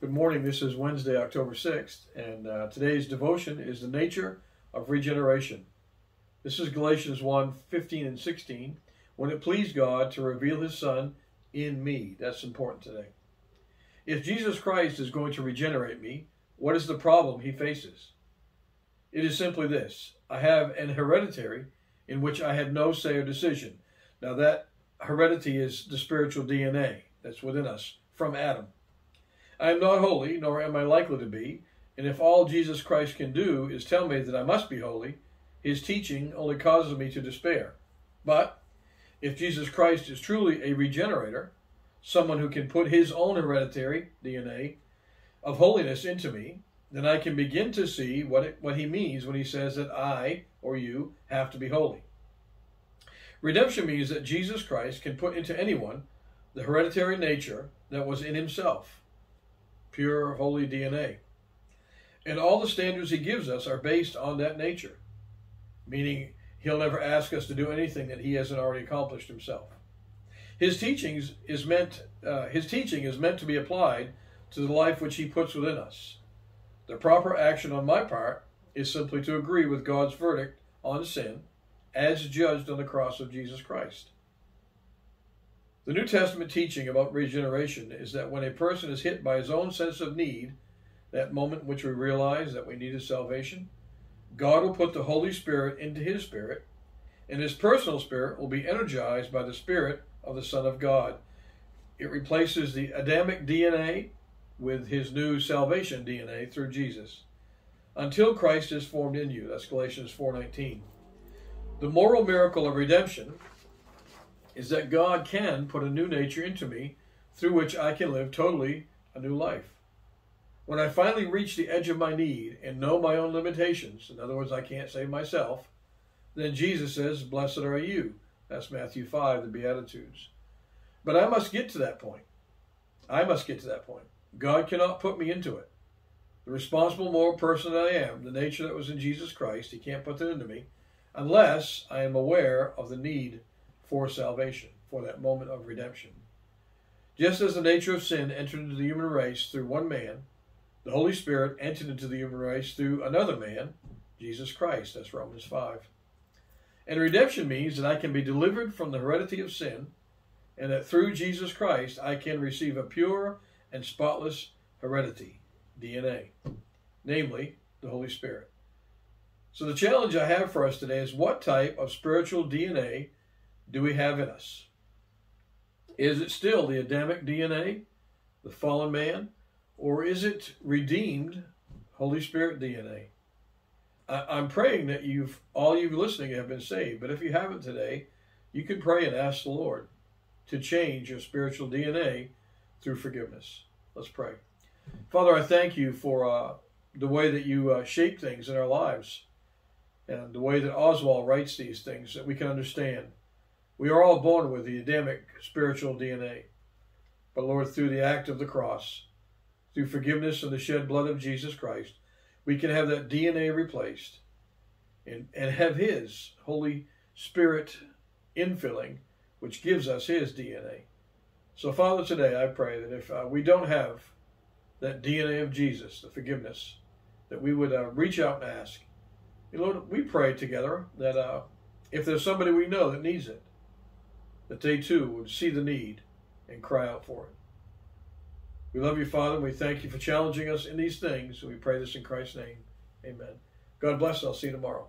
Good morning. This is Wednesday, October 6th, and uh, today's devotion is the nature of regeneration. This is Galatians 1 15 and 16. When it pleased God to reveal his Son in me. That's important today. If Jesus Christ is going to regenerate me, what is the problem he faces? It is simply this I have an hereditary in which I had no say or decision. Now, that heredity is the spiritual DNA that's within us from Adam. I am not holy, nor am I likely to be, and if all Jesus Christ can do is tell me that I must be holy, his teaching only causes me to despair. But if Jesus Christ is truly a regenerator, someone who can put his own hereditary DNA of holiness into me, then I can begin to see what, it, what he means when he says that I, or you, have to be holy. Redemption means that Jesus Christ can put into anyone the hereditary nature that was in himself pure, holy DNA. And all the standards he gives us are based on that nature, meaning he'll never ask us to do anything that he hasn't already accomplished himself. His teachings is meant, uh, his teaching is meant to be applied to the life which he puts within us. The proper action on my part is simply to agree with God's verdict on sin as judged on the cross of Jesus Christ. The New Testament teaching about regeneration is that when a person is hit by his own sense of need, that moment in which we realize that we need his salvation, God will put the Holy Spirit into his spirit, and his personal spirit will be energized by the Spirit of the Son of God. It replaces the Adamic DNA with his new salvation DNA through Jesus until Christ is formed in you. That's Galatians 4:19. The moral miracle of redemption is that God can put a new nature into me through which I can live totally a new life. When I finally reach the edge of my need and know my own limitations, in other words, I can't save myself, then Jesus says, Blessed are you. That's Matthew 5, the Beatitudes. But I must get to that point. I must get to that point. God cannot put me into it. The responsible moral person that I am, the nature that was in Jesus Christ, He can't put that into me unless I am aware of the need for salvation, for that moment of redemption. Just as the nature of sin entered into the human race through one man, the Holy Spirit entered into the human race through another man, Jesus Christ. That's Romans 5. And redemption means that I can be delivered from the heredity of sin, and that through Jesus Christ I can receive a pure and spotless heredity, DNA, namely the Holy Spirit. So the challenge I have for us today is what type of spiritual DNA do we have in us? Is it still the Adamic DNA, the fallen man, or is it redeemed Holy Spirit DNA? I, am praying that you've all you listening have been saved, but if you haven't today, you can pray and ask the Lord to change your spiritual DNA through forgiveness. Let's pray. Father, I thank you for uh, the way that you uh, shape things in our lives and the way that Oswald writes these things that we can understand. We are all born with the Adamic spiritual DNA. But Lord, through the act of the cross, through forgiveness and the shed blood of Jesus Christ, we can have that DNA replaced and, and have His Holy Spirit infilling, which gives us His DNA. So, Father, today I pray that if uh, we don't have that DNA of Jesus, the forgiveness, that we would uh, reach out and ask. Lord, we pray together that uh, if there's somebody we know that needs it, that they too would see the need and cry out for it. We love you, Father, and we thank you for challenging us in these things. We pray this in Christ's name. Amen. God bless. I'll see you tomorrow.